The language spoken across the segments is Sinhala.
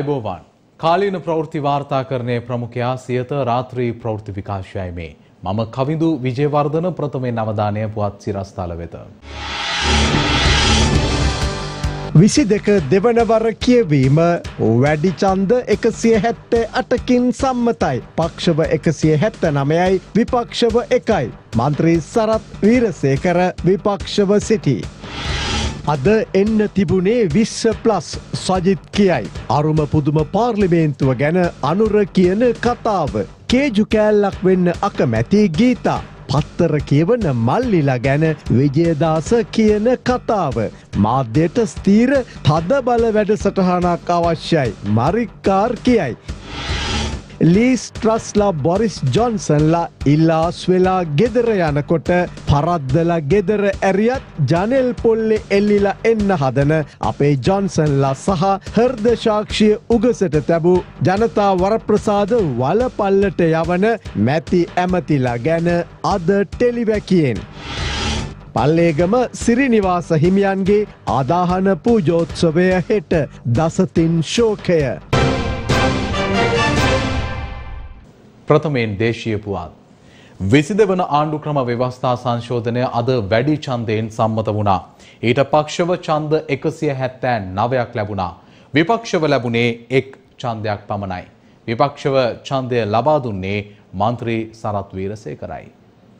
අයිබෝවන් කාලීන ප්‍රවෘත්ති වාර්තාකරණය ප්‍රමුඛයා සියත රාත්‍රී ප්‍රවෘත්ති විකාශයයි මේ. මම කවිඳු විජයවර්ධන ප්‍රථමයෙන් අවධානය පුවත් සිරස්ථල වෙත. විසි දෙක දෙවනවර කියවීම වැඩි චන්ද එකසිය හැත්තේ අටකින් සම්මතයි. පක්ෂව එකසිය හැත්ත නමයයි විපක්ෂව එකයි. මන්ත්‍රී සරත් වීරසේකර විපක්ෂව සිටි. අද එන්න තිබුණේ විශ්ස ප්ලස් සජිත් කියයි. අරුම පුදුම පාර්ලිමේන්තුව ගැන අනුර කියන කතාව. කේජු කෑල්ලක් වෙන්න අකමැති ගීතා. පත්තර කියවන මල්ලිලා ගැන විජයදාස කියන කතාව. මාධ්‍යයට ස්තීර තද බල වැඩ සටහනක් අවශ්‍යයි. මරික්කාර් කියයි. ලීස් ට්‍රස්ලා බොරිස් ජොන්සන්ලා ඉල්ලාස් වෙලා ගෙදර යනකොට පරද්දල ගෙදර ඇරියත් ජනෙල් පොල්ලෙ එල්ලිලා එන්න හදන අපේ ජොන්සන්ලා සහ හර්දශාක්ෂය උගසට තැබූ ජනතා වරප්‍රසාද වලපල්ලට යවන මැති ඇමතිලා ගැන අද ටෙලිවැකියෙන්. පල්ලේගම සිරිනිවාස හිමියන්ගේ අදාහන පූජෝත්සවය හෙට දසතින් ශෝකය. ප්‍රථමයෙන් දේශීය පුවත්. විසිද වන ආණ්ඩු ක්‍රම ව්‍යවස්ථා සංශෝධනය අද වැඩි චන්දයෙන් සම්මත වුණා. ඊට පක්ෂව චන්ද එකසිය හැත්තෑ නවයක් ලැබුණා. විපක්ෂව ලැබුණේ එක් චන්දයක් පමණයි. විපක්ෂව චන්දය ලබා දුන්නේ මන්ත්‍රී සරත් වීරසය කරයි.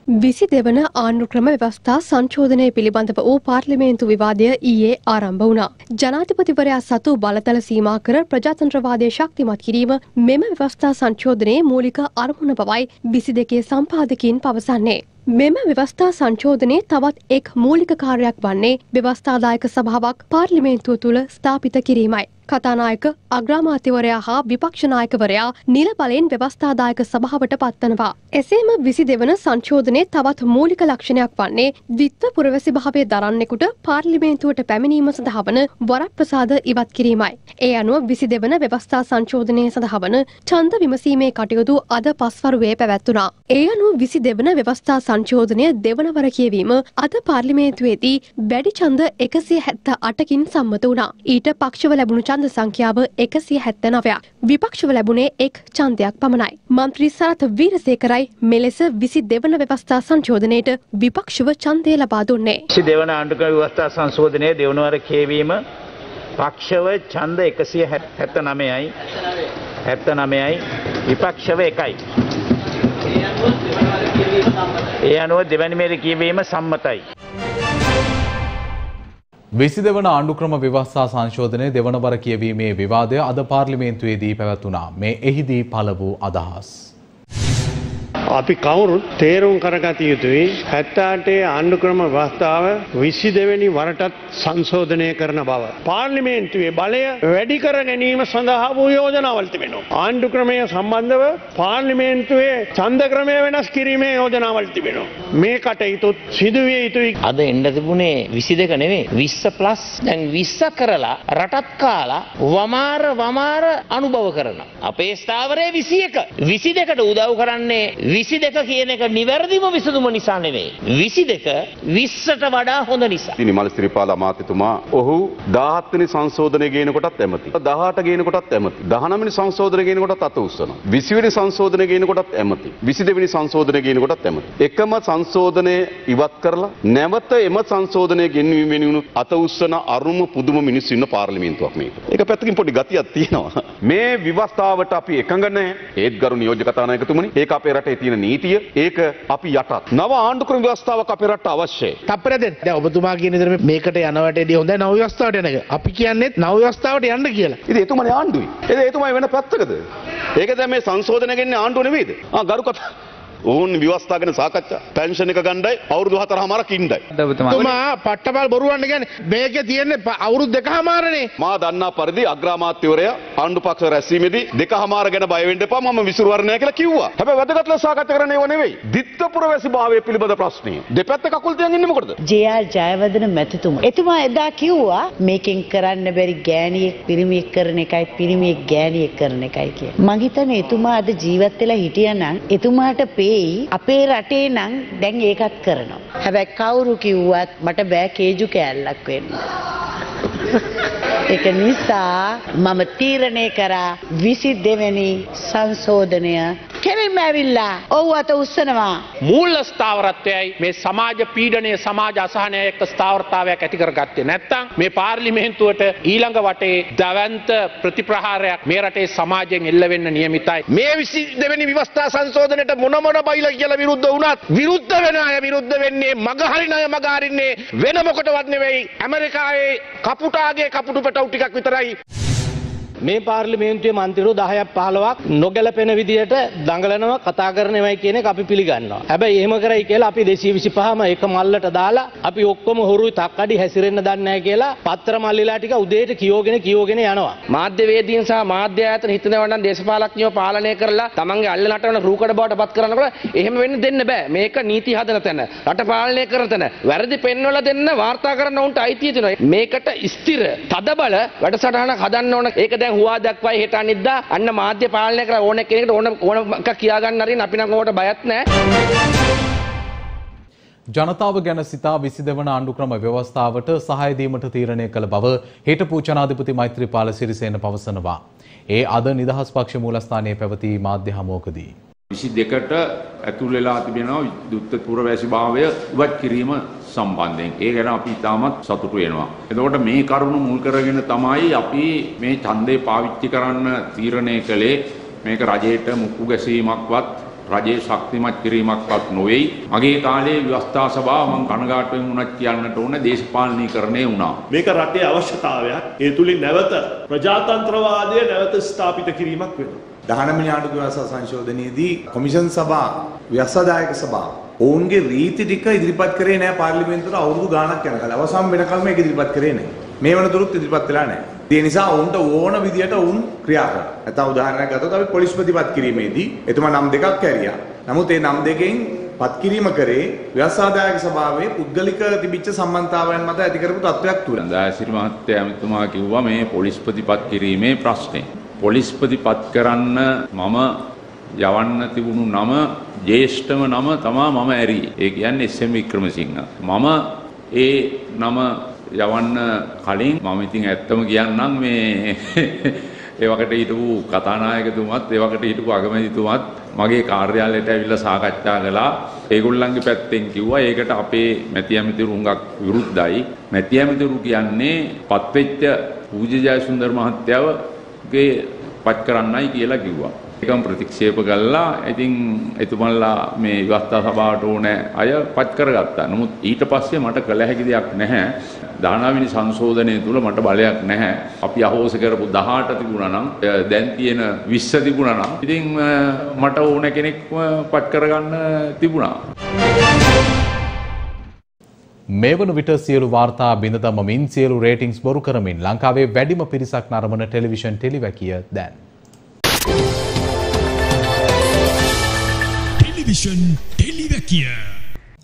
විසි දෙවන ආණ්ඩුක්‍රම ව්‍යවස්ථා සංශෝධනය පිළිබඳව වූ පාර්ලිමේන්තු විවාදය ඊයේ ආරම්භ වුණා. ජනාධිපතිවරයා සතු බලතල සීමා කර ප්‍රජාතන්ත්‍රවාදය ශක්තිමත් කිරීම මෙම ව්‍යවස්ථා සංශෝධනයේ මූලික අරමුණ බවයි විසි දෙකේ සම්පාදකින් පවසන්නේ. මෙම ව්‍යවස්ථා සංශෝධනයේ තවත් එක් මූලික කාර්යක් වන්නේ ව්‍යවස්ථාදායක සභාවක් පාර්ලිමේන්තුව තුළ ස්ථාපිත කිරීමයි. කතානායක අග්‍රාමාත්‍යවරයා හා විපක්ෂනායකවරයා නිල බලයෙන් ව්‍යවස්ථාදායක සභාවට පත්වනවා. එසේම විසි දෙවන සංශෝධනයේ තවත් මූලික ලක්ෂණයක් වන්නේ දිත්ව පුරවැසි භාවය දරන්නෙකුට පාර්ලිමේන්තුවට පැමිණීම සඳහවන වරක් ප්‍රසාද ඉවත් කිරීමයි. ඒ අනුව විසි දෙවන ව්‍යවස්ථා සංශෝධනය සඳහවන චන්ද විමසීමේ කටයුතු අද පස්වරුවේ පැවැත්වුණා. ඒ අනුව විසි දෙවන ව්‍යවස්ථා සංශෝධනය දෙවනවර කියවීම අද පාර්ලිමේන්තුවේදී වැඩි චන්ද එකසිය හැත්ත අටකින් සම්මත වුණා. ඊට පක්ෂව ලැබුණු චන්ද සංඛ්‍යාව එකසිය හැත්ත නවයක්. විපක්ෂව ලැබුණේ එක් චන්දයක් පමණයි. මන්ත්‍රී සරත් වීරසේකරයි මෙලෙස විසි දෙවන ව්‍යවස්ථා සංශෝධනයට විපක්ෂව ඡන්දය ලබා දුන්නේ. විසි දෙවන ආණ්ඩුක්‍රම ව්‍යවස්ථා සංශෝධනය දෙවනවර කියවීම පක්ෂව ඡන්ද එකසිය හැත්ත නමයයි හැත්ත නමයයි විපක්ෂව එකයි. ඒ අනුව දෙවැනි මේර කියවීම සම්මතයි. විසි දෙවන ආණ්ඩුක්‍රම ව්‍යවස්ථා සංශෝධනය දෙවනවර කියවීමේ විවාදය අද පාර්ලිමේන්තුවේදී පැවැත්වුණා මේ එහිදී පළ වූ අදහස්. අපි කවුරුත් තේරුම් කරගත යුතුයි හැත්තාටේ ආණ්ඩුක්‍රම වස්ථාව විසි දෙවැනි වරටත් සංශෝධනය කරන බව. පාර්ලිමේන්තුවේ බලය වැඩි කර ගැනීම සඳහා වූ යෝජනාවලට වෙනවා. ආණ්ඩුක්‍රමය සම්බන්ධව පාර්ලිමේන්තුවේ චන්දක්‍රමය වෙනස් කිරීමේ යෝජනාවලට වෙනවා. මේ කටයුතුත් සිදුවිය යුතුයි. අද එන්න තිබුණේ විසි දෙක නෙවේ විස්ස ප්ලස් දැන් විස්ස කරලා රටත් කාලා වමාර වමාර අනුභව කරන. අපේ ස්ථාවරය විසි එක විසි දෙකට උදව් කරන්නේ විසි දෙක කියන එක නිවැරදිම විසඳුම නිසා නෙවෙයි. විසි දෙක විස්සට වඩා හොඳ නිසා. නිමල් සිරිපාල අමාත්‍යතුමා ඔහු 17 වෙනි සංශෝධනය ගේනකොටත් ඇමති. 18 ගේනකොටත් ඇමති. 19 වෙනි සංශෝධනය ගේනකොටත් අත උස්සනවා. 20 වෙනි සංශෝධනය ගේනකොටත් ඇමති. 22 වෙනි සංශෝධනය ගේනකොටත් ඇමති. එකම සංශෝධනය ඉවත් කරලා නැවත එම සංශෝධනය ගෙන්වීම වෙනුණු අත උස්සන අරුම පුදුම මිනිස්සු ඉන්න පාර්ලිමේන්තුවක් මේක. ඒක පැත්තකින් පොඩි ගතියක් තියෙනවා. මේ විවස්ථාවට අපි එකඟ නැහැ. ඒත් ගරු නියෝජ්‍ය කතානායකතුමනි ඒක අපේ රටේ තියෙන නීතිය ඒක අපි යටත්. නව ආණ්ඩුක්‍රම ව්‍යවස්ථාවක් අපේ රටට අවශ්‍යයි. තප්පරද දැන් ඔබතුමා කියන විදිහට මේකට යනවටදී හොඳයි නව ව්‍යවස්ථාවට යන එක. අපි කියන්නේත් නව ව්‍යවස්ථාවට යන්න කියලා. ඉතින් එතුමනේ ආණ්ඩුවේ. එතන එතුමයි වෙන පැත්තකද? ඒක දැන් මේ සංශෝධනය ගෙන්නේ ආණ්ඩුව නෙවෙයිද? ආ ගරු කතා ඔවුන් ව්‍යවස්ථා ගැන සාකච්ඡා පැන්ෂන් එක ගණ්ඩයි අවුරුදු හතරමාරක් ඉන්නයි. තුමා පට්ටපල් බොරුවන්න ගැන මේකේ තියෙන්නේ අවුරුදු දෙකමාරනේ. මා දන්නා පරිදි අග්‍රාමාත්‍යවරයා ආණ්ඩු පක්ෂ රැස්වීමේදී දෙකමාර ගැන බය වෙන්න එපා මම විසිරුවරණය කියලා කිව්වා. හැබැයි වැදගත් ලෙස සාකච්ඡා කරන්න ඒව නෙවෙයි. දිත්තපුර වැසි භාවය පිළිබඳ ප්‍රශ්නය. දෙපැත්ත කකුල් තියන් ඉන්නේ මොකටද? ජේ.ආර් ජයවර්ධන මැතිතුමා. එතුමා එදා කිව්වා මේකෙන් කරන්න බැරි ගෑණියෙක් පිරිමියෙක් කරන එකයි පිරිමියෙක් ගෑණියෙක් කරන එකයි කියලා. මං හිතන්නේ එතුමා අද ජීවත් වෙලා හිටියනම් එතුමාට පේයි අපේ රටේ නම් දැන් ඒකත් කරනවා. හැබැයි කවුරු කිව්වත් මට බෑ කේජු කෑල්ලක් වෙන්න. එක නිසා මම තීරණය කරා විසි දෙවැනි සංශෝධනය කෙරෙම ඇවිල්ලා ඔව් අත උස්සනවා. මූල්ල ස්ථාවරත්වයයි මේ සමාජ පීඩනය සමාජ අසහනය එක්ක ස්ථාවරතාවයක් ඇති කරගත්තේ නැත්තම් මේ පාර්ලිමේන්තුවට ඊළඟ වටේ දවන්ත ප්‍රතිප්‍රහාරයක් මේ රටේ සමාජයෙන් එල්ල වෙන්න නියමිතයි. මේ විසි දෙවැනි විවස්ථා සංශෝධනයට මොනමොන බයිල කියලා විරුද්ධ වුණත් විරුද්ධ වෙන අය විරුද්ධ වෙන්නේ මගහරින අය මගහරින්නේ වෙන මොකටවත් නෙවෙයි ඇමරිකාවේ කපුටාගේ කපුටු පැටව් ටිකක් විතරයි. මේ පාර්ලිමේන්තුවේ මන්තිරු 10ක් 15ක් නොගැලපෙන විදියට දඟලනවා කතා කරනවයි කියන එක අපි පිළිගන්නවා. හැබැයි එහෙම කරයි කියලා අපි 225ම එක මල්ලට දාලා අපි ඔක්කොම හොරුයි තක්කඩි හැසිරෙන්න දන්නේ නැහැ කියලා පත්‍ර මල්ලිලා ටික උදේට කියෝගෙන කියෝගෙන යනවා. මාධ්‍යවේදීන් සහ මාධ්‍ය ආයතන හිතනවා නම් දේශපාලඥයෝ පාලනය කරලා තමන්ගේ අල්ල නටවන රූකඩ බවට පත් කරනකොට එහෙම වෙන්න දෙන්න බෑ. මේක නීති හදන තැන, රට පාලනය කරන තැන. වැරදි පෙන්වලා දෙන්න වාර්තා කරන්න උන්ට අයිතිය තියෙනවා. මේකට ස්ථිර, තදබල වැඩසටහනක් හදන්න ඕන. ඒක දැන් හුවා දක්වයි හෙට අනිද්දා අන්න මාධ්‍ය පාලනය කරලා ඕන කෙනෙකුට ඕන ඕන එකක් කියාගන්න හරි අපි නම් ඕකට බයත් නැහැ. ජනතාව ගැන සිතා විසි දෙවන ආණ්ඩුක්‍රම ව්‍යවස්ථාවට සහය දීමට තීරණය කළ බව හිටපු ජනාධිපති මෛත්‍රීපාල සිරිසේන පවසනවා. ඒ අද නිදහස් පක්ෂ මූලස්ථානයේ පැවති මාධ්‍ය හමුවකදී. විසි දෙකට ඇතුල් වෙලා තිබෙනවා දුත්ත පුරවැසි භාවය ඉවත් කිරීම සම්බන්ධයෙන්. ඒ ගැන අපි ඉතාමත් සතුටු වෙනවා. එතකොට මේ කරුණු මුල් කරගෙන තමයි අපි මේ ඡන්දය පාවිච්චි කරන්න තීරණය කළේ මේක රජයට මුක්කු ගැසීමක්වත් රජයේ ශක්තිමත් කිරීමක්වත් නොවේයි. මගේ කාලේ ව්‍යවස්ථා සභාව මම කනගාටුවෙන් වුණත් කියන්නට ඕන දේශපාලනීකරණය වුණා. මේක රටේ අවශ්‍යතාවයක්. ඒ තුලින් නැවත ප්‍රජාතන්ත්‍රවාදය නැවත ස්ථාපිත කිරීමක් වෙනවා. දහනමිනි ආණ්ඩුක්‍රම ව්‍යවස්ථා සංශෝධනයේදී කොමිෂන් සභා ව්‍යවස්ථාදායක සභා ඔවුන්ගේ රීති ටික ඉදිරිපත් කරේ නැහැ පාර්ලිමේන්තුවට අවුරුදු ගාණක් යනකල්. අවසන් වෙනකල් මේක ඉදිරිපත් කරේ නැහැ. මේ වනතුරුත් ඉදිරිපත් වෙලා නැහැ. ඒ නිසා ඔවුන්ට ඕන විදියට ඔවුන් ක්‍රියා කරනවා. නැත්නම් උදාහරණයක් ගත්තොත් අපි පොලිස් ප්‍රතිපත් කිරීමේදී එතුමා නම් දෙකක් කැරියා. නමුත් ඒ නම් දෙකෙන් පත් කිරීම කරේ ව්‍යවසාදායක සභාවේ පුද්ගලික තිබිච්ච සම්බන්ධතාවයන් මත ඇති කරපු තත්වයක් තුල. දයාසිරි මහත්තයා එතුමා කිව්වා මේ පොලිස් ප්‍රතිපත් කිරීමේ ප්‍රශ්නේ. පොලිස් ප්‍රතිපත් කරන්න මම යවන්න තිබුණු නම ජේෂ්ඨම නම තමා මම ඇරි. ඒ කියන්නේ එස්.එම්. වික්‍රමසිංහ. මම ඒ නම යවන්න කලින් මම ඉතින් ඇත්තම කියන්නම් මේ ඒ වකට හිටපු කතානායකතුමත් ඒ වකට හිටපු අගමැතිතුමත් මගේ කාර්යාලයට ඇවිල්ලා සාකච්ඡා කළා. ඒගොල්ලන්ගේ පැත්තෙන් කිව්වා ඒකට අපේ මැති ඇමතිරු හුඟක් විරුද්ධයි. මැති ඇමතිරු කියන්නේ පත්වෙච්ච පූජ්‍ය ජයසුන්දර මහත්තයාවගේ පත් කරන්නයි කියලා කිව්වා. ඒකම ප්‍රතික්ෂේප කළා. ඉතින් එතුමන්ලා මේ විවස්ථා සභාවට ඕන අය පත් කරගත්තා. නමුත් ඊට පස්සේ මට කළ හැකි දෙයක් නැහැ. 19 වෙනි සංශෝධනය තුල මට බලයක් නැහැ. අපි අහෝස කරපු 18 තිබුණා නම් දැන් තියෙන 20 තිබුණා නම් ඉතින් මට ඕන කෙනෙක්ව පත් කරගන්න තිබුණා. මේ වන විට සියලු වාර්තා බිඳ දමමින් සියලු රේටිංස් බොරු කරමින් ලංකාවේ වැඩිම පිරිසක් නරඹන ටෙලිවිෂන් ටෙලිවැකිය දැන්. ටෙලිවිෂන් ටෙලිවැකිය.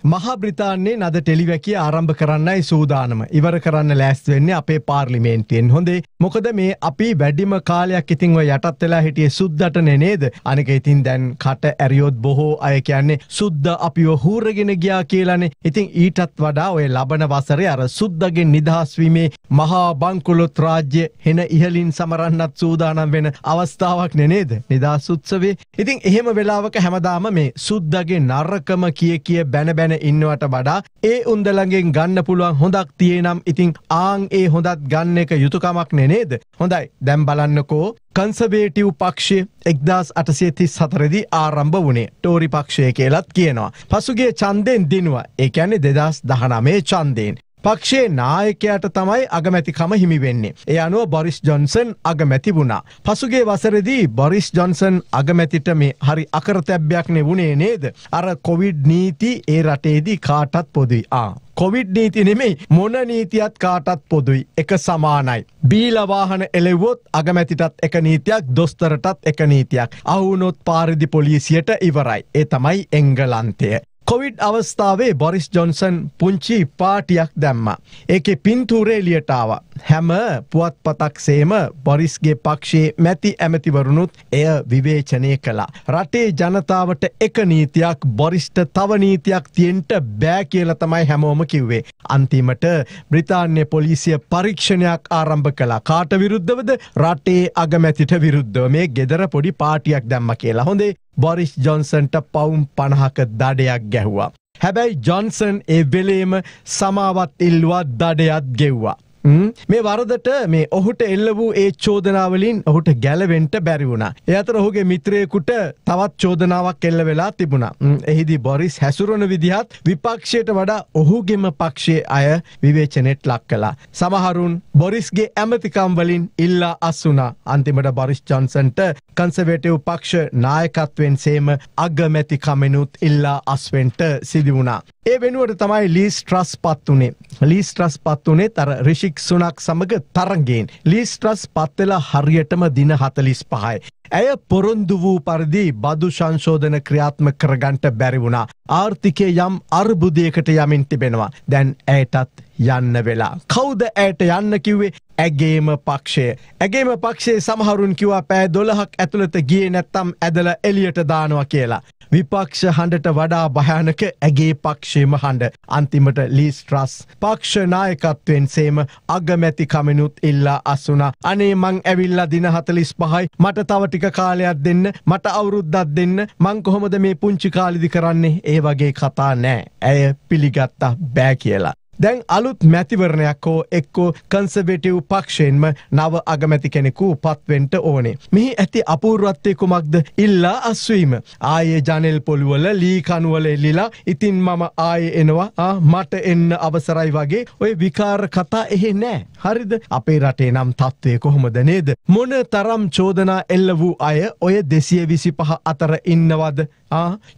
මහා බ්‍රිතාන්නේ නද ටෙලිවැකිය ආරම්භ කරන්නයි සූදානම. ඉවර කරන්න ලෑස් වෙන්නේ අපේ පාර්ලිමේන්තියෙන් හොඳේ මොකද මේ අපි වැඩිම කාලයක් ඉතිංව යටත් වෙලා හිටිය සුද්දට නේද? අනික ඉතින් දැන් කට ඇරියොත් බොහෝ අය කියන්නේ සුද්ද අපිව හූරගෙන ගියා කියලනේ. ඉතින් ඊටත් වඩා ඔය ලබන වසරේ අර සුද්දගෙන් නිදහස්වීමේ මහා බංකුලොත් රාජ්‍ය හෙන ඉහලින් සමරන්නත් සූදානම් වෙන අවස්ථාවක් නෙනේද නිදහස් උත්සවේ ඉතින් එහෙම වෙලාවක හැමදාම මේ සුද්දගේ නර්රකම කිය කිය බැන බැන ඉන්නවට වඩා ඒ උන්දලගෙන් ගන්න පුළුවන් හොඳක් තියනම් ඉතිං ආං ඒ හොඳත් ගන්න එක යුතුකමක් නෙනේද හොඳයි. දැම් බලන්නකෝ. කන්සබේටව් පක්ෂය එක්දස් අටසේ තිස් සතරදි ආරම්භ වනේ ටෝරි පක්ෂය කියලත් කියනවා. පසුගේ චන්දයෙන් දිනුව. ඒඇන්නේ දෙදස් දහනමේ චන්දයෙන්. පක්ෂයේ නායකයට තමයි අගමැතිකම හිමි වෙන්නේ. ඒ අනුව බොරිස් ජොන්සන් අගමැති වුණා. පසුගේ වසරදී බොරිස් ජොන්සන් අගමැතිට මේ හරි අකරතැබ්යක් නෙවුණේ නේද. අර කොවිඩ් නීති ඒ රටේදී කාටත් පොදුයි ආ. කොවිඩ් නීති නෙමෙයි මොන නීතියත් කාටත් පොදුයි එක සමානයි. බීලවාහන එලෙවොත් අගමැතිටත් එක නීතියක් දොස්තරටත් එක නීතියක්. අවුනොත් පාරිදි පොලිසියට ඉවරයි. ඒ තමයි එංගලන්තය. කොවිඩ් අවස්ථාවේ බොරිස් ජොන්සන් පුංචි පාටියක් දැම්ම. ඒකෙ පින්තූරේ ලියටාව. හැම පුවත් පතක්සේම බොරිස්ගේ පක්ෂයේ මැති ඇමතිවරුණුත් එය විවේචනය කළා. රටේ ජනතාවට එක නීතියක් බොරිස්ට තව නීතියක් තියෙන්ට බෑ කියල තමයි හැමෝම කිව්වේ. අන්තිමට බ්‍රිතාන්‍ය පොලිසිය පරීක්ෂණයක් ආරම්භ කලා කාට විරුද්ධවද රටේ අගමැතිට විරුද්ධව මේ ගෙදර පොඩි පාටියක් දැම්ම කියලා හොඳේ බොරිස් ජොන්සන්ට පවුම් පණහක දඩයක් ගැහ්වා. හැබැයි ජොන්සන් ඒ වෙලේම සමාවත් ඉල්ලුවත් දඩයත් ගෙව්වා. මේ වරදට මේ ඔහුට එල්ල වූ ඒ චෝදනාවලින් ඔහුට ගැලවෙන්ට බැරි වුණා. ඒ අතර ඔහුගේ මිත්‍රයෙකුට තවත් චෝදනාවක් එල්ල වෙලා තිබුණා. එහිදී බොරිස් හැසුරන විදිහත් විපක්ෂයට වඩා ඔහුගෙම පක්ෂයේ අය විවේචනෙට ලක් කලා. සමහරුන් බොරිස්ගේ ඇමතිකම් වලින් ඉල්ලා අස්සුනා අන්තිමට බොරිස් ජොන්සන්ට කන්සවේටව් පක්ෂ නායකත්වෙන් සේම අගමැති කමෙනුත් ඉල්ලා අස්වෙන්ට සිදි වුණා. ඒ වෙනුවට තමයි ලීස් ට්‍රස් පත් වනේ ලීස් ට්‍රස් පත් වනේ තර රිෂික් සුනක් සමඟ තරගෙන් ලීස් ට්‍රස් පත්වෙලා හරියටම දින හතලිස් පහයි. ඇය පොරොන්දු වූ පරිදි බදු සංශෝධන ක්‍රියාත්ම කරගන්ට බැරි වුණා. ආර්ථිකය යම් අර්බුදයකට යමින් තිබෙනවා. දැන් ඇයටත් යන්න වෙලා. කෞද ඇයට යන්න කිව්වේ ඇගේම පක්ෂය. ඇගේම පක්ෂේ සමහරුන් කිවා පෑ දොළහක් ඇතුළත ගිය නැත්තම් ඇදල එලියට දානවා කියලා. විපක්ෂ හඬට වඩා භයානක ඇගේ පක්ෂයම හඬ අන්තිමට ලීස්ට්‍රස් පක්ෂ නායකත්වෙන් සේම අගමැති කමිනුත් ඉල්ලා අස්සුනා අනේ මං ඇවිල්ලා දින හතලිස් පහයි මට තවටික කාලයක් දෙන්න මට අවුරුද්දත් දෙන්න මං කොහොමද මේ පුංචි කාලිදි කරන්නේ ඒ වගේ කතා නෑ ඇය පිළිගත්තා බෑ කියලා. දැන් අලුත් මැතිවරණයක් හෝ එක්කෝ කන්සබේටව් පක්ෂයෙන්ම නව අගමැති කෙනෙකු පත්වෙන්ට ඕනේ. මෙහි ඇති අපූර්වත්තය කුමක්ද ඉල්ලා අස්වීම. ආයේ ජනෙල් පොළුවල ලීකනුවල එල්ලිලා ඉතින් මම ආය එනවා මට එන්න අවසරයි වගේ ඔය විකාර කතා එහෙ නෑ. හරිද අපේ රටේ නම් තත්ත්වය කොහොමද නේද. මොන තරම් චෝදනා එල්ල වූ අය ඔය දෙසිය විසි පහ අතර ඉන්නවද.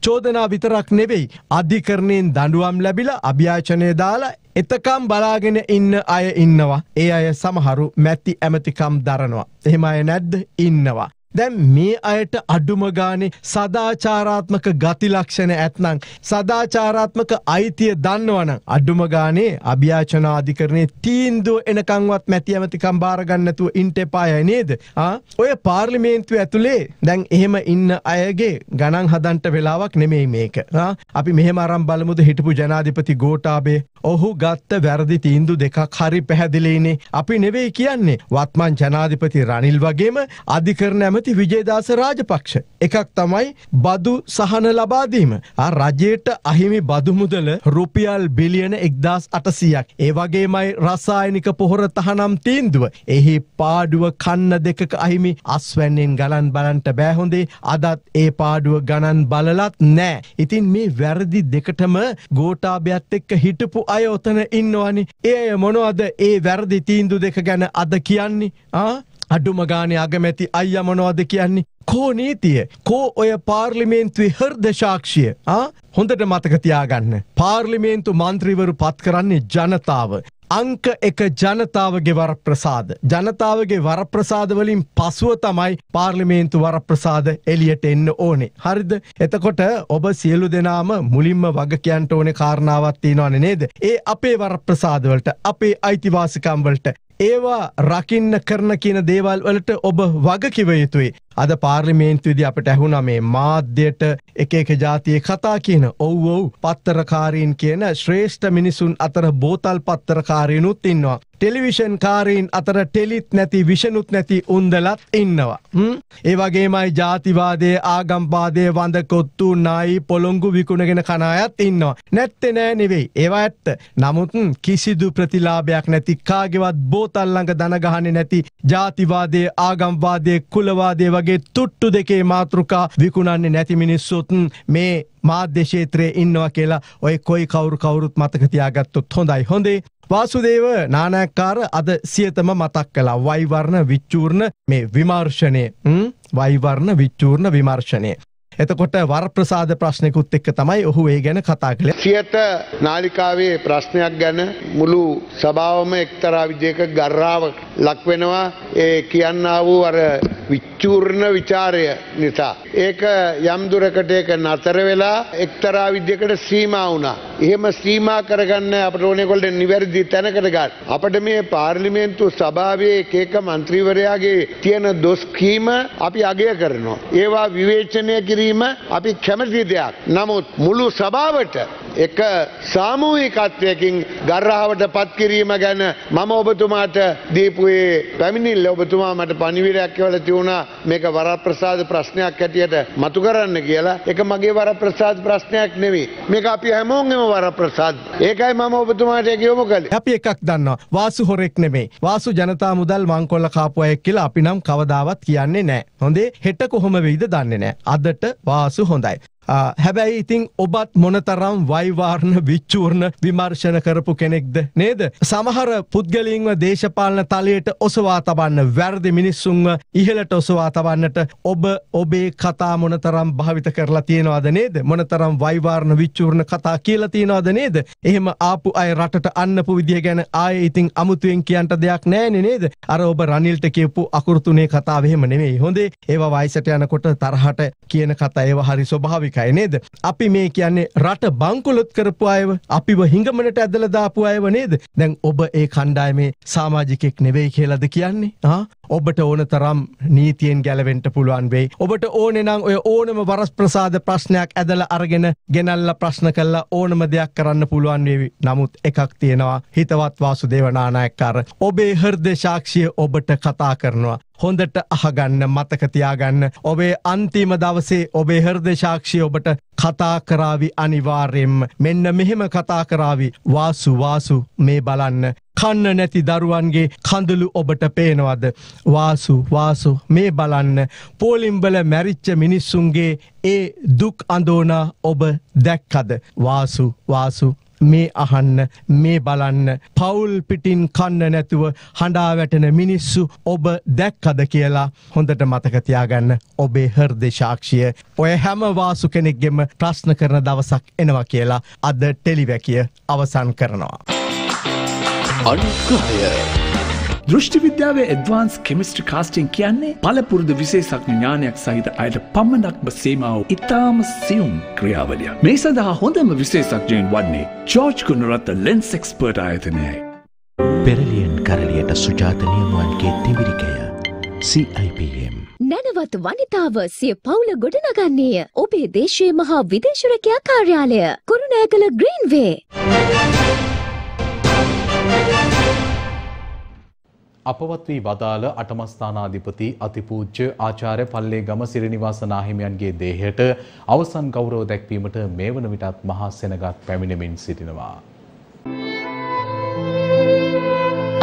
චෝදනා විතරක් නෙවෙයි අධිකරණයෙන් දඩුවම් ලැබිලා අභ්‍යාචනය දාලා එතකම් බලාගෙන ඉන්න අය ඉන්නවා. ඒ අය සමහරු මැති ඇමතිකම් දරනවා. එහෙම අය නැද්ද ඉන්නවා. දැම් මේ අයට අඩුමගානේ සදාචාරාත්මක ගතිලක්ෂණ ඇත්නං සදාචාරාත්මක අයිතිය දන්නවන අඩුමගානේ අභ්‍යාචනාධිකරණය තීන්දුව එනකංවත් මැති ඇමතිකම් භාරගන්නතුව ඉන්ට එපාය නේද? ඔය පාර්ලිමේන්තුව ඇතුළේ දැන් එහෙම ඉන්න අයගේ ගණන් හදන්ට වෙලාවක් නෙමෙයි මේක. අපි මෙහෙම අරම් බලමුද හිටපු ජනාධිපති ගෝටාබේ ඔහු ගත්ත වැරදි තීන්දු දෙකක් හරි පැහැදිලේනේ. අපි නෙවෙයි කියන්නේ වත්මන් ජනාධිපති රනිල් වගේම අධිකරන ඇමති විජේදාස රාජපක්ෂ. එකක් තමයි බදු සහන ලබාදීම රජයට අහිමි බදුමුදල රුපියල් බිලියන එක්දස් අටසියක්. ඒ වගේමයි රසායනික පොහොර තහනම් තීන්දුව. එහි පාඩුව කන්න දෙකක අහිමි අස්වැන්නෙන් ගලන් බලන්ට බෑහොඳේ අදත් ඒ පාඩුව ගණන් බලලත් නෑ. ඉතින් මේ වැරදි දෙකටම ගෝටාභයත් එක්ක හිටපු අය ඔතන ඉන්නවනි. ඒ මොනවද? ඒ වැරදි තීන්දු දෙක ගැන අද කියන්නේ? අඩුම ගානේ අගමැති අයිය මොනවද කියන්නේ? කෝ නීතිය? කෝ ඔය පාර්ලිමේන්තුවේ හර්ද ශාක්ෂිය හොඳට මතකතියාගන්න පාර්ලිමේන්තු මන්ත්‍රීවරු පත් කරන්නේ ජනතාව. අංක එක ජනතාවගේ වරප්‍රසාද. ජනතාවගේ වරප්‍රසාදවලින් පසුව තමයි පාර්ලිමේන්තු වරප්‍රසාද එලියට එන්න ඕනේ. හරිද එතකොට ඔබ සියලු දෙනාම මුලින්ම වගකයන්ට ඕන කාරණාවත් තියෙනවන නේද. ඒ අපේ වරප්‍රසාදවලට අපේ අයිතිවාසිකම්වලට ඒවා රකින්න කරන කියන දේවල් වලට ඔබ වගකිව යුතුයි. අද පාර්ලිමේන්තුවිදි අපට ඇහුණ මේ මාධ්‍යයට එක එක ජාතිය කතා කියන ඔව් ඔව් පත්තරකාරීන් කියන ශ්‍රේෂ්ඨ මිනිසුන් අතර බෝතල් පත්තරකාරීනුත් ඉන්නවා. ටෙලිවිෂන් කාරීන් අතර ටෙලිත් නැති විෂනුත් නැති උන්දලත් ඉන්නවා. ඒ වගේමයි ජාතිවාදය ආගම්පාදය වඳ කොත්තු නයි පොළොංගු විකුණගෙන කනායත් ඉන්නවා. නැත්තෙ නෑ නෙවෙයි ඒවා ඇත්ත. නමුත් කිසිදු ප්‍රතිලාභයක් නැති කාගෙවත් බෝතල්ලඟ දනගහන නැති ජාතිවාදය ආගම්වාදය කුලවාදය වගේ වගේ තුට්ටු දෙකේ මාතෘකා විකුණන්නේ නැති මිනිස්සුතුන් මේ මාධ්‍යශේත්‍රයේ ඉන්නවා කියලා ඔය කොයි කවුරු කවුරුත් මතකතියාගත්තොත් හොඳයි. හොඳේ වාසුදේව නානැක්කාර අද සියතම මතක් කලා වයිවර්ණ විච්චූර්ණ මේ විමර්ශනය. වයිවර්ණ විච්චූර්ණ විමර්ශනය. එතකොට වර්ප්‍රසාද ප්‍රශ්නකුත් එක්ක තමයි ඔහු ඒ ගැන කතා කළේ සියත නාලිකාවේ ප්‍රශ්නයක් ගැන මුළු සභාවම එක්තරා විදියක ගර්රාව ලක් වෙනවා ඒ කියන්නා වූ අර විච්චූර්ණ විචාරය නිසා. ඒක යම් දුරකට ඒක නතර වෙලා එක්තරා විදියකට සීමා වුණා. එහෙම සීමා කරගන්න අපට ඕනෙකොල්ට නිවැරදි තැනකට ගන්න. අපට මේ පාර්ලිමේන්තු සභාවේ එක එක මන්ත්‍රීවරයාගේ තියෙන දොස් කීම අපි අගය කරනවා. ඒවා විවේචනය කිරීම අපි කැමති දෙයක්. නමුත් මුළු සභාවට එක සාමූහිකත්වයකින් ගර්රාවට පත් කිරීම ගැන මම ඔබතුමාට දීපුයේ පැමිණිල්ල. ඔබතුමා මට පනිවිරයක් කියවල තියුණා. මේක වරප්‍රසාද ප්‍රශ්නයක් හැටියට මතු කරන්න කියලා. එක මගේ වරප්‍රසාද ප්‍රශ්නයක් නෙවෙයි. මේක අපි හැමෝගෙම වරප්‍රසාද. ඒකයි මම ඔබතුමාට කියවමු කළේ. අපි එකක් දන්නවා. වාසු හොරෙක් නෙමේ වාසු ජනතා මුදල් මංකොල්ල කාපු අයෙක් කියලා අපි නම් කවදාවත් කියන්නේ නෑ. හොඳේ හෙට කොහොම වෙයිද දන්නේ නෑ. අදට වාසු හොඳයි. හැබැයි ඉතිං ඔබත් මොනතරම් වයිවාර්ණ විච්චූර්ණ විමර්ශන කරපු කෙනෙක්ද නේද. සමහර පුද්ගලින්ව දේශපාලන තලයට ඔසවා තබන්න වැරදි මිනිස්සුන්ව ඉහලට ඔසවා තබන්නට ඔබ ඔබේ කතා මොනතරම් භාවිත කරලා තියෙනවාද නේද මොනතරම් වයිවාර්ණ විච්චූර්ණ කතා කියලා තියෙනවාද නේද. එහෙම ආපු අය රටට අන්නපු විදිහ ගැන ආය ඉතින් අමුතුවෙන් කියන්ට දෙයක් නෑනෙ නේද. අර ඔබ රනිල්ට කියපු අකුරුතුනේ කතා එහෙම නෙමෙයි හොඳේ ඒවා වයිසට යනකොට තරහට කියන කතා ඒව හරි ස්වභාවික එකයි නේද. අපි මේ කියන්නේ රට බංකුලොත් කරපු අයව අපිව හිඟමනට ඇදල දාපු අයව නේද. දැන් ඔබ ඒ කණ්ඩායමේ සාමාජිකෙක් නෙවෙයි කියලද කියන්නේ. ඔබට ඕන තරම් නීතියෙන් ගැලවෙන්ට පුළුවන් වෙයි. ඔබට ඕනෙනම් ඔය ඕනම වරස් ප්‍රසාද ප්‍රශ්නයක් ඇදල අරගෙන ගෙනල්ල ප්‍රශ්න කල්ලා ඕනම දෙයක් කරන්න පුළුවන් වේවි. නමුත් එකක් තියෙනවා හිතවත් වාසු දේවනානායක්කාර. ඔබේ හර්ද ශාක්ෂිය ඔබට කතා කරනවා. හොඳට අහගන්න මතකතියාගන්න ඔබේ අන්තිම දවසේ ඔබේ හර්ද ශාක්ෂි ඔබට කතා කරාවි අනිවාර්යෙන්ම. මෙන්න මෙහෙම කතා කරාවි වාසු වාසු මේ බලන්න. කන්න නැති දරුවන්ගේ කඳුළු ඔබට පේනවද? වාසු වාසු මේ බලන්න. පෝලිම්බල මැරිච්ච මිනිස්සුන්ගේ ඒ දුක් අඳෝනා ඔබ දැක්කද? වාසු වාසු. මේ අහන්න මේ බලන්න පවුල් පිටින් කන්න නැතුව හඬා වැටෙන මිනිස්සු ඔබ දැක්කද කියලා හොඳට මතකතියාගන්න ඔබේ හර්ද ශාක්ෂිය ඔය හැම වාසු කෙනෙක්ගෙම ප්‍රශ්න කරන දවසක් එනවා කියලා අද ටෙලිවැකිය අවසන් කරනවා. අනුග්‍රහය. දෘෂ්ටි විද්‍යාවේ එඩ්වාන්ස් කෙමිස්ට්‍රි කාස්ටිං කියන්නේ පලපුරුදු විශේෂඥ ඥානයක් සහිත අයට පමණක්ම සීමාව ඉතාම සියුම් ක්‍රියාවලිය. මේ සඳහා හොඳම විශේෂඥයෙන් වන්නේ ජෝර්ජ් කුණරත්ත ලෙන්ස් එක්ස්පර්ට් ආයතනයයි. පෙරලියන් කරලියට සුජාත නියමුවන්ගේ තිවිරිකය CIPM. නැනවත් වනිතාව සිය පවුල ගොඩනගන්නේය ඔබේ දේශය මහා විදේශරකයා කාර්යාලය කුරුණෑගල ග්‍රීන්වේ. අපවත් වී වදාළ අටමස්ථානාධිපති අතිපූජ්‍ය ආචාර්ය පල්ලේගම සිරිනිවාස නාහිමියන්ගේ දේහයට අවසන් ගෞරව දැක්වීමට මේ වන විටත් මහා සෙනගක් පැමිණෙමින් සිටිනවා.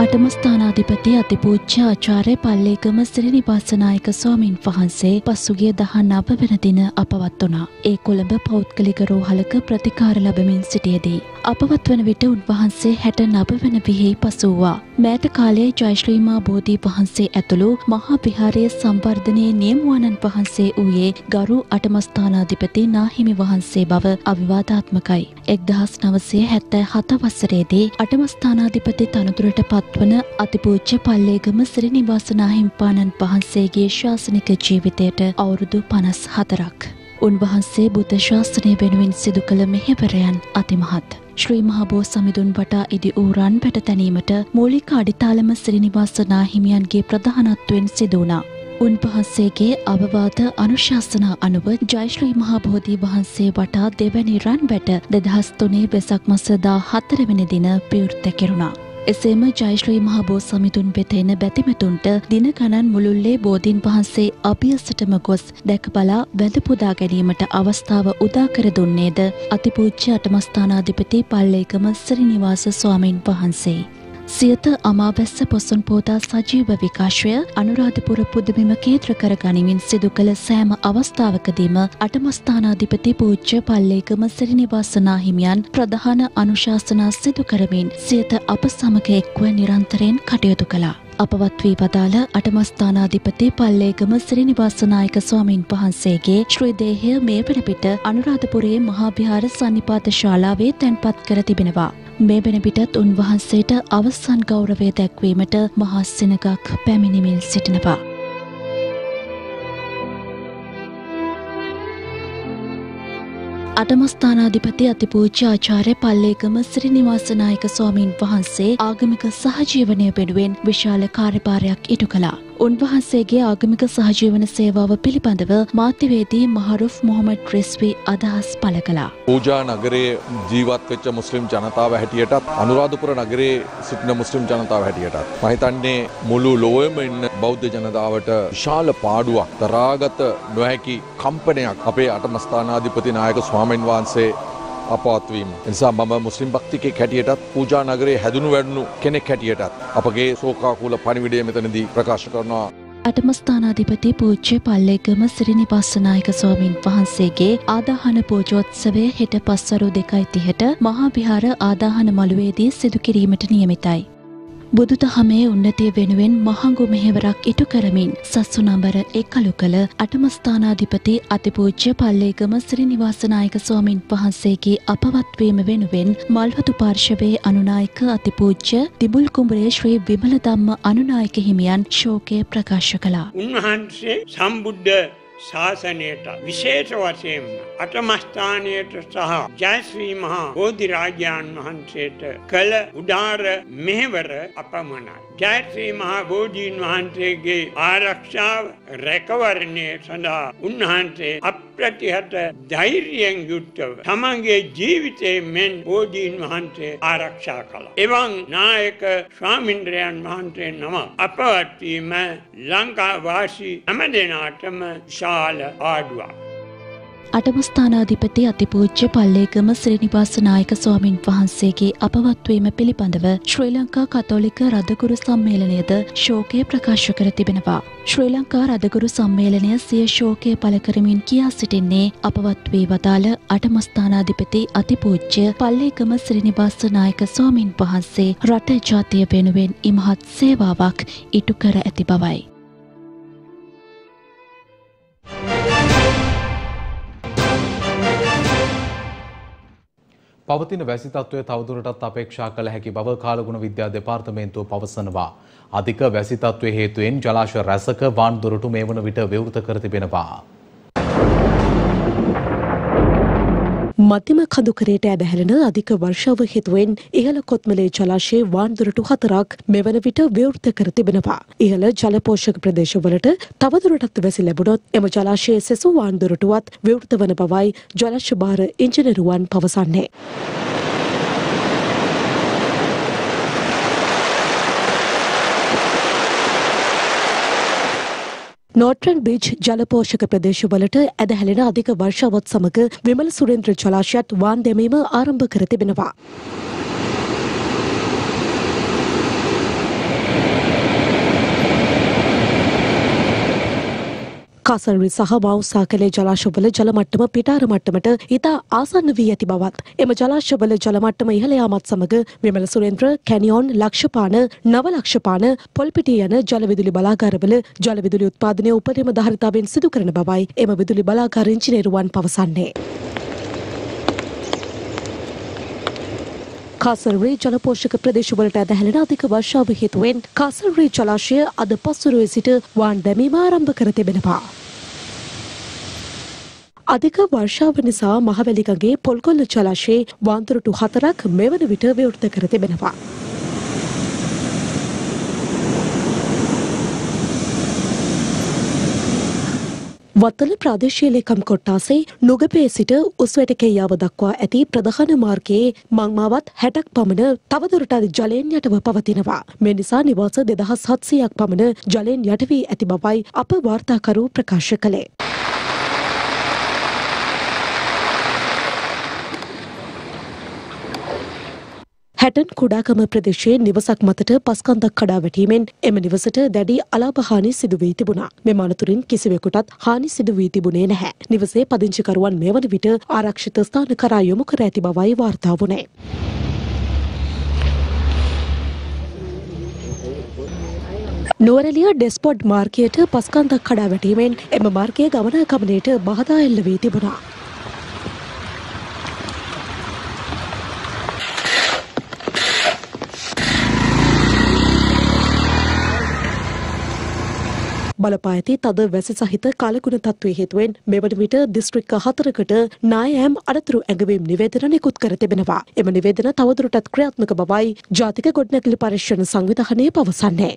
අටමස්ථානාධිපති අතිපූච්ච ආචාර්ය පල්ලේගම සිරිනිවාසනායක ස්වාමින් වහන්සේ පසුගිය දහ නව වෙන දින අපවත් වුණා. ඒ කොළඹ පෞද්ගලික රෝහලක ප්‍රතිකාර ලබමින් සිටියදී. අපවත් වන විට උන්වහන්සේ හැට නව වන විහි පසුවා. මෑත කාලයේ ජයශ්‍රීමා බෝධී වහන්සේ ඇතුළු මහා විහාරයේ සංවර්ධනයේ නියමුවනන් වහන්සේ වූයේ ගරු අටමස්ථානාධිපති නාහිමි වහන්සේ බව අවිවාදාත්මකයි. එක්දහස් නවසය හැත්තෑ හත වසරේදී අටමස්ථානාධිපති තනතුරට පත්වන අතිපූච්ච පල්ලේගම සිරිනිවාසනාහිම්පාණන් වහන්සේගේ ශාසනික ජීවිතයට අවුරුදු පනස් හතරක්. උන්වහන්සේ බුද්ධ ශාස්ත්‍රනය වෙනුවෙන් සිදු කළ මෙහෙවරයන් අතිමහත්. ශ්‍රී මහබෝ සමිඳුන් වටා ඉදි වූ රන් පැට තැනීමට මූලික අඩිතාලම සිරිනිවාසනා හිමියන්ගේ ප්‍රධානත්වයෙන් සිදුවනා. උන්වහන්සේගේ අවවාද අනුශාසනා අනුව ජයශ්‍රී මහබෝධී වහන්සේ වටා දෙවැනි රන් වැට දෙදහස් තුනේ වෙසක් මසදා හතරවෙනි දින ප්‍රවෘත්ත කෙරුණා. එසේම ජයශ්‍රී මහබෝ සමිතුන් වෙත එන බැතිමතුන්ට දින ගණන් මුළුල්ලේ බෝධීන් වහන්සේ අභියසටම ගොස් දැක බලා වැඳ පුදා ගැනීමට අවස්ථාව උදා කර දුන්නේද අතිපූජ්‍ය අටමස්ථානාධිපති පල්ලේකම සිරිනිවාස ස්වාමීන් වහන්සේ. සියත අමාබැස්ස පොසොන් පෝතා සජීව විකාශය අනුරාධපුර පුදබිම කේත්‍ර කර ගනිමින් සිදු කළ සෑම අවස්ථාවකදීම අටමස්ථානාධිපති පූච්ච පල්ලේකම සිරිනිවාසනා හිමියන් ප්‍රධාන අනුශාසනා සිදු කරමින් සියත අප සමග එක්ව නිරන්තරයෙන් කටයුතු කළා. අපවත් වී වදාළ අටමස්ථානාධිපති පල්ලේගම සිරිනිවාසනායක ස්වාමීන් වහන්සේගේ ශ්‍රී දේහය මේ වන පිට අනුරාධපුරයේ මහාවිහාර සන්නිපාත ශාලාවේ තැන්පත් කර තිබෙනවා. මේ වෙන පිටත් උන්වහන්සේට අවසන් ගෞරවය දැක්වීමට මහා සෙනගක් පැමිණිමින් සිටිනවා. අටමස්ථානාධිපති අතිපූජ්‍ය ආචාර්ය පල්ලේගම සිරිනිවාසනායක ස්වාමීන් වහන්සේ ආගමික සහජීවනය වෙනුවෙන් විශාල කාර්යභාරයක් ඉටු කළා. උන්වහන්සේගේ ආගමික සහජීවන සේවාව පිළිබඳව මාධ්‍යවේදී මහරුෆ් මොහමඩ් රිස්වි අදහස් පළ කළා. පූජා නගරයේ ජීවත් වෙච්ච මුස්ලිම් ජනතාව හැටියටත් අනුරාධපුර නගරයේ සිටින මුස්ලිම් ජනතාව හැටියටත් මම හිතන්නේ මුළු ලොවෙම ඉන්න බෞද්ධ ජනතාවට විශාල පාඩුවක් තරාගත නොහැකි කම්පනයක් අපේ අටමස්ථානාධිපති නායක ස්වාමීන් වහන්සේ අපවත්වීම. නිසා මම මුස්ලිම් භක්තිකෙක් හැටියටත් පූජා නගරේ හැදුණු වැඩුණු කෙනෙක් හැටියටත් අපගේ සෝකාකූල පණිවිඩය මෙතනදී ප්‍රකාශ කරනවා. අටමස්ථානාධිපති පූජ්‍ය පල්ලෙගම සිරිනිපස්සනායක ස්වාමීන් වහන්සේගේ ආදාහන පූජෝත්සවය හෙට පස්සරු දෙකයි තිහට මහා විහාර ආදාහන මළුවේදී සිදු කිරීමට නියමිතයි. බුදුදහමේ උන්නතිය වෙනුවෙන් මහඟු මෙහෙවරක් ඉටු කරමින් සස්සු නම්බර එක්කලු කළ අටමස්ථානාධිපති අතිපූජ්‍ය පල්ලේගම ශ්‍රීනිවාසනායක ස්වාමින් වහන්සේගේ අපවත්වීම වෙනුවෙන් මල්වතු පාර්ශවයේ අනුනායක අතිපූජ්‍ය දිබුල් කුඹරේ ශ්‍රී විමල ධම්ම අනුනායක හිමියන් ශෝකය ප්‍රකාශ කළා. උන්වහන්සේ සම්බුද්ධ ශාසනයට විශේෂ වශයෙන් අටමස්ථානයට සහ ජයශ්‍රී මහා බෝධිරාජාන් වහන්සේට කළ උදාර මෙහෙවර අපමණයි. ජයශ්‍රී මහා බෝධීන් වහන්සේගේ ආරක්ෂාව රැකවරණය සඳහා උන්වහන්සේ අප්‍රතිහත ධෛර්යයෙන් යුක්තව තමන්ගේ ජීවිතයේ මෙන් බෝධීන් වහන්සේ ආරක්ෂා කළා. එවන් නායක ස්වාමින්ද්‍රයන් වහන්සේ නම අපවත්වීම ලංකාවාසී හැම දෙනාටම විශාල ආඩුවක්. අටමස්ථානාධිපති අතිපූජ්‍ය පල්ලේගම ශ්‍රීනිවාස නායක ස්වාමින් වහන්සේගේ අපවත්වීම පිළිබඳව ශ්‍රී ලංකා කතෝලික රදගුරු සම්මේලනයද ශෝකය ප්‍රකාශ කර තිබෙනවා. ශ්‍රී ලංකා රදගුරු සම්මේලනය සිය ශෝකය පළ කරමින් කියා සිටින්නේ අපවත් වී වදාළ අටමස්ථානාධිපති අතිපූජ්‍ය පල්ලේගම ශ්‍රීනිවාස නායක ස්වාමින් වහන්සේ රට ජාතිය වෙනුවෙන් ඉමහත් සේවාවක් ඉටු කර ඇති බවයි. පවතින වැසි තත්ත්වය තවදුරටත් අපේක්ෂා කළ හැකි බව කාලගුණ විද්‍යා දෙපාර්තමේන්තුව පවසනවා. අධික වැසි තත්ත්වය හේතුවෙන් ජලාශ රැසක වාන්දොරටු මේ වන විට විවෘත කර තිබෙනවා. මධ්‍යම කඳුකරයට ඇබැහැලෙන අධික වර්ෂාව හේතුවෙන් ඉහළ කොත්මලේ ජලාශයේ වාන්දුරටු හතරක් මෙවන විට විවෘත කර තිබෙනවා. ඉහළ ජලපෝෂක ප්‍රදේශවලට තවදුරටත් වැසි ලැබුණොත් එම ජලාශයේ සෙසු වාන්දුරටුවත් විවෘත වන බවයි ජලශ භාර ඉංජිනරුවන් පවසන්නේ. නෝට්‍රන් බීච් ජලපෝෂක ප්‍රදේශවලට ඇදහැලෙන අධික වර්ෂාවත් සමග විමල සුරේන්ද්‍ර ජලාශයත් වාන් දැමීම ආරම්භ කර තිබෙනවා. කසල්රි සහ මවුසාකලේ ජලාශවල ජලමට්ටම පිටාර මට්ටමට ඉතා ආසන්න වී ඇති බවත් එම ජලාශවල ජලමට්ටම ඉහළ යාමත් සමග විමල සුරේන්ද්‍ර කැනියෝන් ලක්ෂපාන නව ලක්ෂපාන පොල්පිටිය යන ජලවිදුලි බලාගාරවල ජලවිදුලි උත්පාදනය උපරිම ධාරිතාවෙන් සිදු කරන බවයි එම විදුලි බලාගාර ඉංජිනේරුවන් පවසන්නේ. කාසල්රේ ජලපෝෂක ප්‍රදේශවලට ඇදහැලෙන අධික වර්ෂාව හේතුවෙන් කාසල්රේ ජලාශය අද පස්වරුවේ සිට වාන් දැමීම ආරම්භ කර තිබෙනවා. අධික වර්ෂාව නිසා මහවැලිගගේ පොල්කොල්ල ජලාශයේ වාන්තුරටු හතරක් මෙවන විට විවෘත කර තිබෙනවා. වත්තල ප්‍රාදේශීය ලේකම් කොට්ටාසේ නුගපේ සිට උස්වැටකෙයාව දක්වා ඇති ප්‍රධාන මාර්ගයේ මංමාවත් හැටක් පමණ තවදුරටත් ජලයෙන් යටව පවතිනවා. මේ නිසා නිවාස දෙදහස් හත්සියක් පමණ ජලයෙන් යටවී ඇති බවයි අප වාර්තාකරු ප්‍රකාශ කළේ. හැටන් කුඩාකම ප්‍රදේශයේ නිවසක් මතට පස්කන්දක් කඩා වැටීමෙන් එම නිවසට දැඩි අලාභහානි සිදුවී තිබුණා. මෙම අනතුරින් කිසිවෙකුටත් හානි සිදුවී තිබුණේ නැහැ. නිවසේ පදිංචිකරුවන් මේ වන විට ආරක්ෂිත ස්ථාන කරා යොමු කර ඇති බවයි වාර්තා වුණේ. නුවරලිය ඩෙස්පොඩ් මාර්ගයට පස්කන්දක් කඩා වැටීමෙන් එම මාර්ගයේ ගමනාගමනයට බාධා එල්ල වී තිබුණා. බලපාඇති තද වැසි සහිත කලකුණ තත්වේ හේතුවෙන් මෙවන විට දිස්ත්‍රික්ක හතරකට නායෑම් අනතුරු ඇඟවීම් නිවේදන නිකුත් කර තිබෙනවා. එම නිවේදන තවදුරටත් ක්‍රියාත්මක බවයි ජාතික ගොඩනැගිලි පරිශ්‍රණ සංවිධානය පවසන්නේ.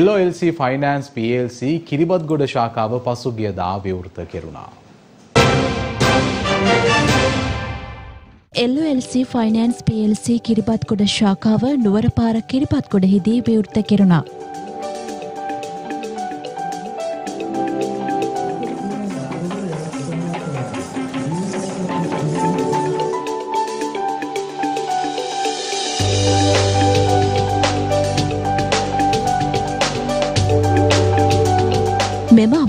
LOLC ෆයිනන්ස් PLC කිරිබත්ගොඩ ශාකාව පසුගියදා විවෘත කෙරුණා. LLC ෆයිනන්ස් PLC කිරිබත්ගොඩ ශාකාව නුවරපාර කිරිපත්ගොඩෙහිදී විවෘත කෙරුණා.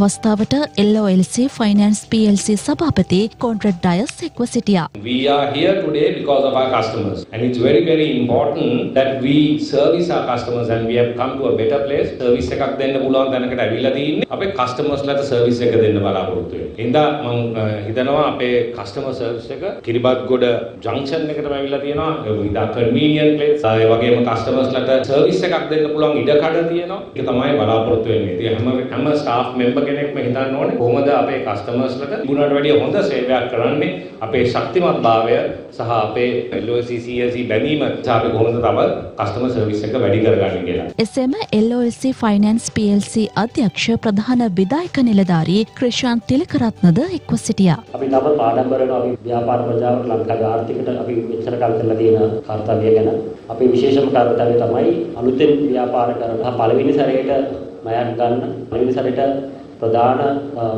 අවස්ථාවට LOLC ෆයිනන්ස් PLC සභාපති කොන්ට්‍රඩ් ඩයස් එක්ව සිටියා. We are here today because of our customers and it's very very important that we service our customers and we have come to a better place. service එකක් දෙන්න පුළුවන් තැනකට ඇවිල්ලා තින්නේ අපේ customers-ලට service එක දෙන්න බලාපොරොත්තු වෙනවා. ඉඳා මම හිතනවා අපේ customer service එක කිරිබත්ගොඩ junction එකටම ඇවිල්ලා තියෙනවා. ඉඳා convenient place. ඒ වගේම customers-ලට service එකක් දෙන්න පුළුවන් ඉඩකඩ තියෙනවා. ඒක තමයි බලාපොරොත්තු වෙන්නේ. ඉතින් හැම හැම staff member කෙනෙක්ම හිතන්න ඕනේ කොහොමද අපේ customers-ලට ගුණට වැඩිය හොඳ සේවයක් කරන්නේ අපේ ශක්තිමත් භාවය සහ අපේ LOC CLC බැඳීම සහ අපි කොහොමද තව customer service එක වැඩි කරගන්නේ කියලා. එසේම LOLC ෆයිනන්ස් PLC අධ්‍යක්ෂ ප්‍රධාන විදායක නිලධාරී ක්‍රිෂාන් තිලකරත්නද එක්ව සිටියා. අපි තව පාඩම් කරනවා අපි ව්‍යාපාර ප්‍රජාවට ලංකාවේ ආර්ථිකට අපි මෙච්චර කල් කරලා තියෙන කාර්යය ගැන අපේ විශේෂම කාර්යය තමයි අලුතෙන් ව්‍යාපාර කරන පළවෙනි සැරේට ණයක් ගන්න පළවෙනි සැරේට ප්‍රධාන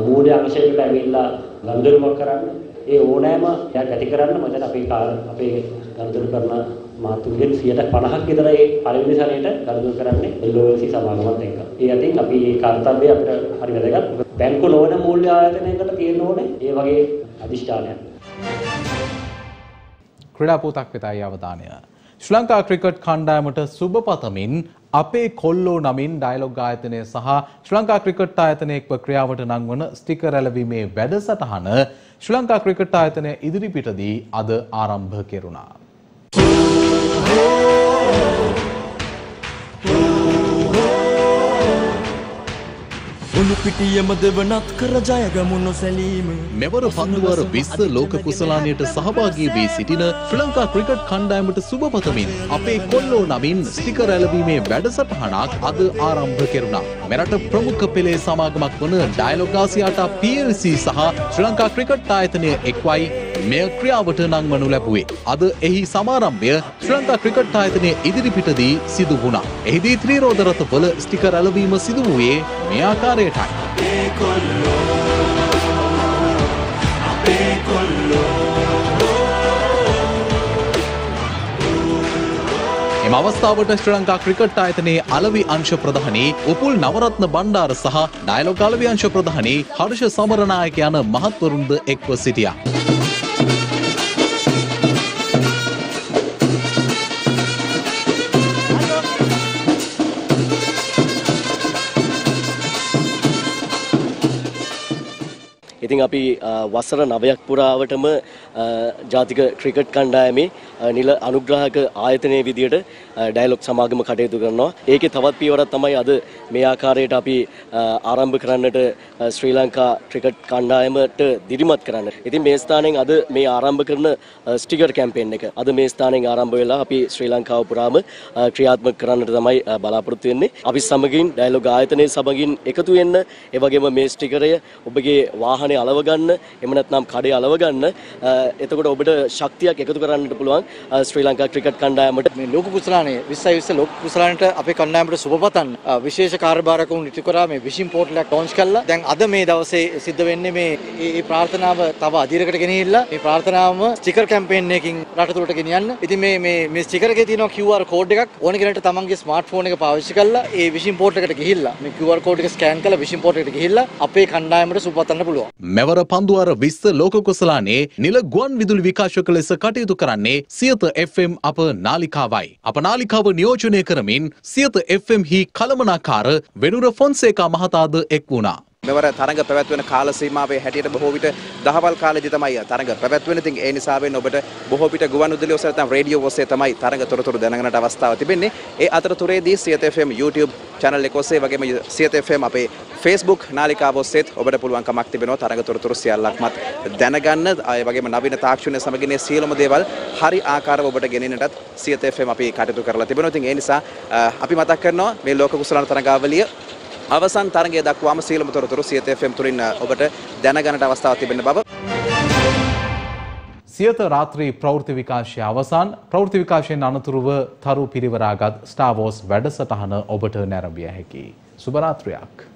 මූල්‍ය අංශයකට ඇවිල්ලා ගනුදෙනුවක් කරන්න ඒ ඕනෑම යක් ඇති කරන්න මචං අපේ අපේ ගනුදෙනු කරන මාතුන්ගෙන් 50ක් විතර ඒ පළවෙනි සැරේට ගනුදෙනු කරන්නේ LOLC සමාගමත් එක්ක. ඒ අතින් අපි මේ කාර්යය අපිට හරි වැදගත්. බැංකු නොවන මූල්‍ය ආයතනයකට තියෙන්න ඕනේ ඒ වගේ අධිෂ්ඨානයක්. ක්‍රඩා පෝතක් වෙතයි අවධානය. ශ්‍රී ලංකා ක්‍රිකට් කණ්ඩායමට සුබපතමින් අපේ කොල්ලෝ නමින් ඩයිලොග් ආයතනය සහ ශ්‍රී ලංකා ක්‍රිකට් ආයතනය එක්ව ක්‍රියාවට නංවන ස්ටිකර් ඇලවීමේ වැඩසටහන ශ්‍රී ලංකා ක්‍රිකට් ආයතනය ඉදිරිපිටදී අද ආරම්භ කෙරුණා. උළුපිටියමද වනත් කර ජයගමු නොසැලීම මෙවර පන්දුවර විස්ස ලෝක කුසලානයට සහභාගී වී සිටින ශ්‍රී ලංකා ක්‍රිකට් කණ්ඩායමට සුබපතමින් අපේ කොල්ලෝ නමින් ස්ටිකර් ඇලවීමේ වැඩසටහනක් අද ආරම්භ කෙරුණා. මෙරට ප්‍රමුඛ පෙළේ සමාගමක් වන ඩයලොග් ආසියාටා PLC සහ ශ්‍රී ලංකා ක්‍රිකට් ආයතනය එක්වයි මෙය ක්‍රියාවට නංවනු ලැබුවේ. අද එහි සමාරම්භය ශ්‍රී ලංකා ක්‍රිකට් ආයතනය ඉදිරිපිටදී සිදු වුණා. එහිදී ත්‍රීරෝද රථවල ස්ටිකර් ඇලවීම සිදු වූයේ මේ ආකාරයටයි. එම අවස්ථාවට ශ්‍රී ලංකා ක්‍රිකට් ආයතනයේ අලවි අංශ ප්‍රධානී උපුල් නවරත්න බණ්ඩාර සහ ඩයලොග් අලවි අංශ ප්‍රධානී හර්ෂ සමරනායක යන මහත්වරුන්ද එක්ව සිටියා. ඉතින් අපි වසර නවයක් පුරාවටම ජාතික ක්‍රිකට් කණ්ඩායමේ නිල අනුග්‍රහක ආයතනයේ විදියට ඩයලොග් සමාගම කටයුතු කරනවා. ඒකේ තවත් පියවරක් තමයි අද මේ ආකාරයට අපි ආරම්භ කරන්නට ශ්‍රී ලංකා ක්‍රිකට් කණ්ඩායමට දිරිමත් කරන්න. ඉතින් මේ ස්ථානයෙන් අද මේ ආරම්භ කරන ස්ටිකර් කැම්පේන් එක අද මේ ස්ථානයෙන් ආරම්භ වෙලා අපි ශ්‍රී ලංකාව පුරාම ක්‍රියාත්මක කරන්නට තමයි බලාපොරොත්තු වෙන්නේ. අපි සමගින් ඩයලොග් ආයතනයේ සමගින් එකතු වෙන්න, ඒ වගේම මේ ස්ටිකරය ඔබගේ වාහනේ අලව ගන්න, එහෙම නැත්නම් කඩේ අලව ගන්න. එතකොට ඔබට ශක්තියක් එකතු කරන්නට පුළුවන් ශ්‍රී ලංකා ක්‍රිකට් කණ්ඩායමට මේ ලෝක කුසලානේ 20 20 ලෝක කුසලානට අපේ කණ්ඩායමට සුබපතන්න විශේෂ කාර්යභාරක වුන් ඉටු කරා මේ විෂින් පෝටලයක් ලොන්ච් කළා. දැන් අද මේ දවසේ සිද්ධ වෙන්නේ මේ මේ ප්‍රාර්ථනාව තව අධිරකට ගෙනහිල්ලා මේ ප්‍රාර්ථනාවම ස්ටිකර් කැම්පේන් එකකින් රටතුලට ගෙනියන්න. ඉතින් මේ මේ මේ ස්ටිකර් එකේ තියෙනවා QR කෝඩ් එකක් ඕන කෙනෙක්ට තමන්ගේ ස්මාර්ට්ෆෝන් එක පාවිච්චි කරලා ඒ විෂින් පෝට් එකට ගිහිල්ලා මේ QR කෝඩ් එක ස්කෑන් කරලා විෂින් පෝට් එකට ගිහිල්ලා අපේ කණ්ඩායමට සුබපතන්න පුළුවන්. මෙවර පන්දුවර විස්ස ලෝක කුසලානේ නිල ගුවන් විදුලි විකාශක ලෙස කටයුතු කරන්නේ සියත FM අප නාලිකාවයි. අප නාලිකාව නියෝජනය කරමින් සියත FM හි කළමනාකාර වෙනුර ෆොන්සේකා මහතාද එක් වුණා. මෙවර තරඟ පැවැත්වෙන කාල සීමාවේ හැටියට බොහෝ විට දහවල් කාලෙදි තමයි තරඟ පැවැත්වෙන. ඉතින් ඒ නිසාවෙන් ඔබට බොහෝ විට ගුවන්විදුලි ඔස්සේ නැත්නම් රේඩියෝ ඔස්සේ තමයි තරඟ තොරතුරු දැනගන්නට අවස්ථාව තිබෙන්නේ. ඒ අතරතුරේදී සියත FM YouTube channel එක ඔස්සේ වගේම සියත FM අපේ Facebook නාලිකාව ඔස්සේත් ඔබට පුළුවන් කමක් තිබෙනවා තරඟ තොරතුරු සියල්ලක්මත් දැනගන්න. ඒ වගේම නවීන තාක්ෂණය සමගිනේ සියලුම දේවල් හරි ආකාරව ඔබට ගෙනෙන්නටත් සියත FM අපි කටයුතු කරලා තිබෙනවා. ඉතින් ඒ නිසා අපි මතක් කරනවා මේ ලෝක කුසලාන තරඟාවලිය අවසන් තරගය දක්වාම සියලුම තොරතුරු සියත FM තුලින් ඔබට දැනගන්නට අවස්ථාවක් තිබෙන බව සියත රාත්‍රී ප්‍රවෘත්ති විකාශය අවසන් ප්‍රවෘත්ති විකාශයෙන් අනතුරුව තරු පිරිවරාගත් ස්ටාවෝස් වැඩසටහන ඔබට නැරඹිය හැකි. සුභරාත්‍රයක්.